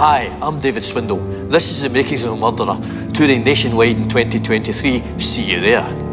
Hi, I'm David Swindle. This is The Makings of a Murderer, touring nationwide in 2023. See you there.